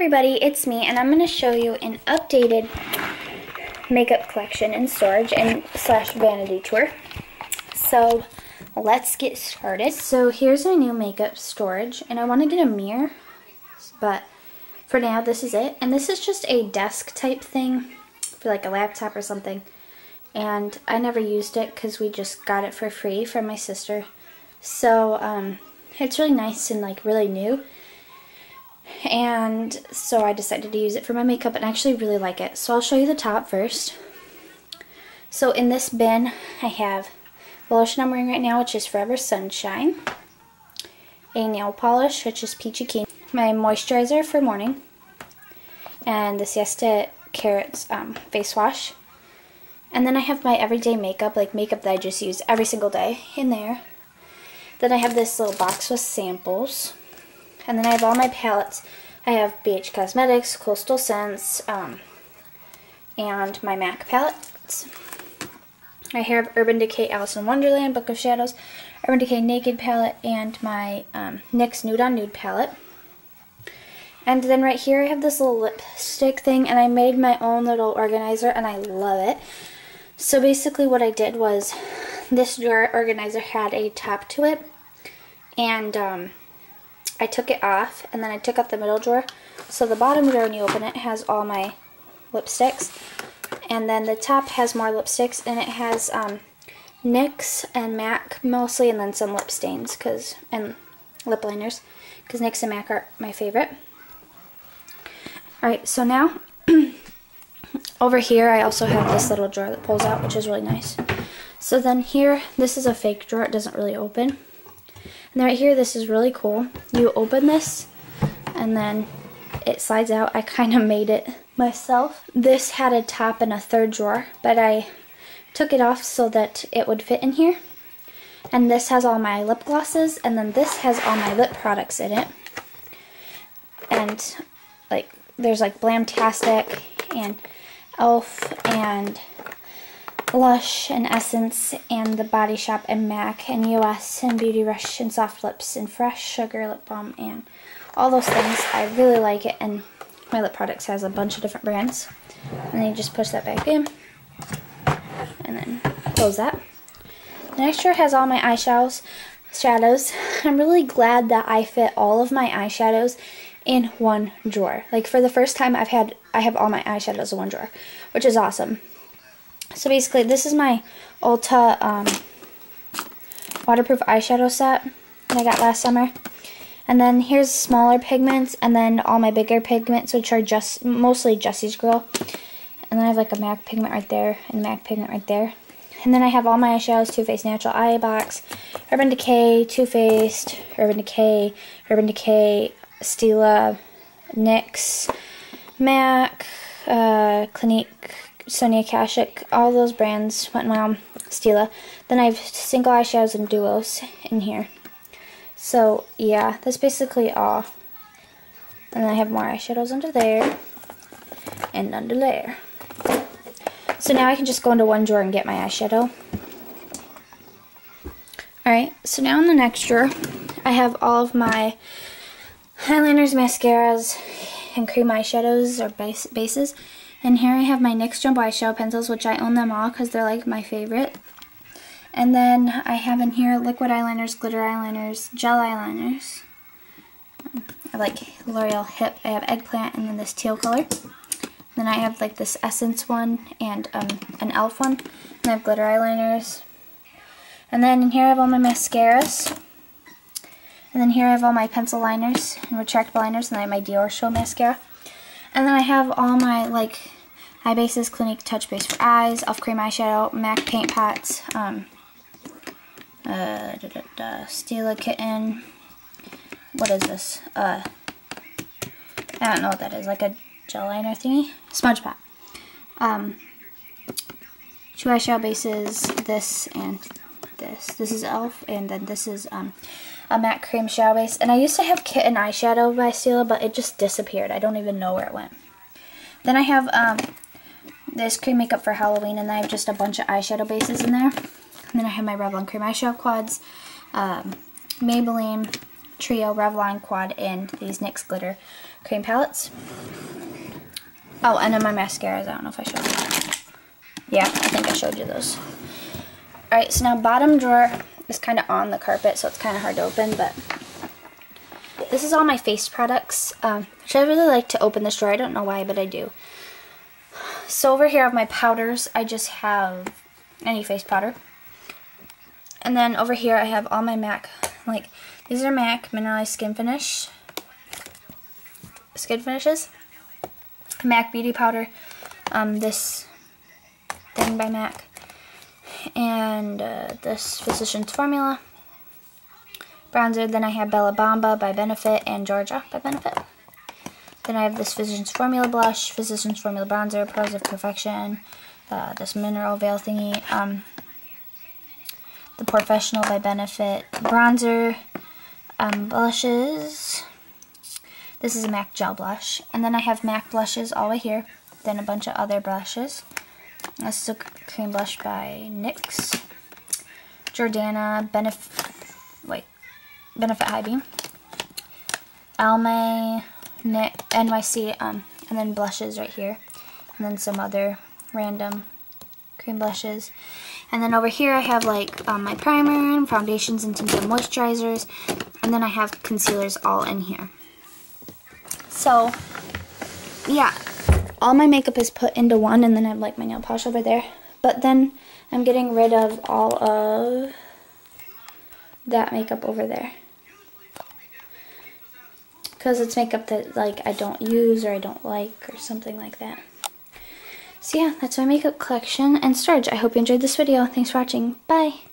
everybody, it's me and I'm going to show you an updated makeup collection and storage and slash vanity tour. So let's get started. So here's my new makeup storage and I want to get a mirror but for now this is it and this is just a desk type thing for like a laptop or something and I never used it because we just got it for free from my sister. So um, it's really nice and like really new and so I decided to use it for my makeup and I actually really like it. So I'll show you the top first. So in this bin I have the lotion I'm wearing right now which is Forever Sunshine, a nail polish which is Peachy Keen, my moisturizer for morning, and the Yes to Carrots um, face wash. And then I have my everyday makeup, like makeup that I just use every single day in there. Then I have this little box with samples. And then I have all my palettes. I have BH Cosmetics, Coastal Scents, um, and my MAC palettes. I have Urban Decay Alice in Wonderland, Book of Shadows, Urban Decay Naked palette, and my um, NYX Nude on Nude palette. And then right here I have this little lipstick thing, and I made my own little organizer, and I love it. So basically what I did was, this drawer organizer had a top to it, and um, I took it off and then I took out the middle drawer. So the bottom drawer when you open it has all my lipsticks. And then the top has more lipsticks and it has um, NYX and MAC mostly and then some lip stains cause and lip liners because NYX and MAC are my favorite. Alright, so now over here I also have this little drawer that pulls out which is really nice. So then here, this is a fake drawer, it doesn't really open. And right here, this is really cool. You open this, and then it slides out. I kind of made it myself. This had a top and a third drawer, but I took it off so that it would fit in here. And this has all my lip glosses, and then this has all my lip products in it. And, like, there's, like, Blamtastic and e.l.f. and Lush and Essence and The Body Shop and MAC and US and Beauty Rush and Soft Lips and Fresh Sugar Lip Balm and all those things. I really like it and my lip products has a bunch of different brands. And then you just push that back in and then close that. The next drawer has all my eyeshadows. Shadows. I'm really glad that I fit all of my eyeshadows in one drawer. Like for the first time I've had I have all my eyeshadows in one drawer, which is awesome. So basically, this is my Ulta um, waterproof eyeshadow set that I got last summer. And then here's smaller pigments, and then all my bigger pigments, which are just mostly Jesse's Girl. And then I have like a MAC pigment right there, and MAC pigment right there. And then I have all my eyeshadows, Too Faced Natural Eye Box, Urban Decay, Too Faced, Urban Decay, Urban Decay, Stila, NYX, MAC, uh, Clinique, Sonia Kashuk, all those brands went well. Stila. Then I have single eyeshadows and duos in here. So yeah, that's basically all. And I have more eyeshadows under there and under there. So now I can just go into one drawer and get my eyeshadow. Alright, so now in the next drawer, I have all of my eyeliners, mascaras, and cream eyeshadows or base bases. And here I have my NYX Jumbo Eyeshadow Pencils, which I own them all because they're like my favorite. And then I have in here liquid eyeliners, glitter eyeliners, gel eyeliners. I like L'Oreal Hip. I have eggplant and then this teal color. Then I have like this Essence one and um, an e.l.f. one. And I have glitter eyeliners. And then in here I have all my mascaras. And then here I have all my pencil liners and retractable liners. And I have my Dior Show mascara. And then I have all my like eye bases, Clinique Touch Base for Eyes, Elf Cream Eyeshadow, MAC Paint Pots, um, uh, da, da, da, Stila Kitten, what is this? Uh, I don't know what that is, like a gel liner thingy? Smudge pot. Um, two eyeshadow bases, this and this. This is e.l.f. and then this is um, a matte cream shadow base. And I used to have Kitten eyeshadow by Stila, but it just disappeared. I don't even know where it went. Then I have um, this cream makeup for Halloween, and I have just a bunch of eyeshadow bases in there. And then I have my Revlon cream eyeshadow quads, um, Maybelline, Trio Revlon Quad and these NYX Glitter Cream Palettes. Oh, and then my mascaras. I don't know if I showed you. Yeah, I think I showed you those. Alright, so now bottom drawer is kind of on the carpet, so it's kind of hard to open, but this is all my face products, um, which I really like to open this drawer. I don't know why, but I do. So over here of my powders, I just have any face powder. And then over here I have all my MAC, like, these are MAC Mineralized Skin Finish, skin finishes. MAC Beauty Powder, um, this thing by MAC, and uh, this Physicians Formula bronzer. Then I have Bella Bamba by Benefit and Georgia by Benefit. Then I have this Physicians Formula blush, Physicians Formula bronzer, Pearls of Perfection, uh, this mineral veil thingy, um, the Professional by Benefit bronzer, um, blushes. This is a MAC gel blush. And then I have MAC blushes all the way here. Then a bunch of other blushes. Is a cream blush by NYX. Jordana Benefit, wait, Benefit High Beam. Almay NYC, um, and then blushes right here. And then some other random cream blushes. And then over here I have like um, my primer and foundations and tinted moisturizers. And then I have concealers all in here. So, yeah, all my makeup is put into one and then I have like my nail polish over there. But then I'm getting rid of all of that makeup over there. Because it's makeup that like I don't use or I don't like or something like that. So yeah, that's my makeup collection and storage. I hope you enjoyed this video. Thanks for watching. Bye!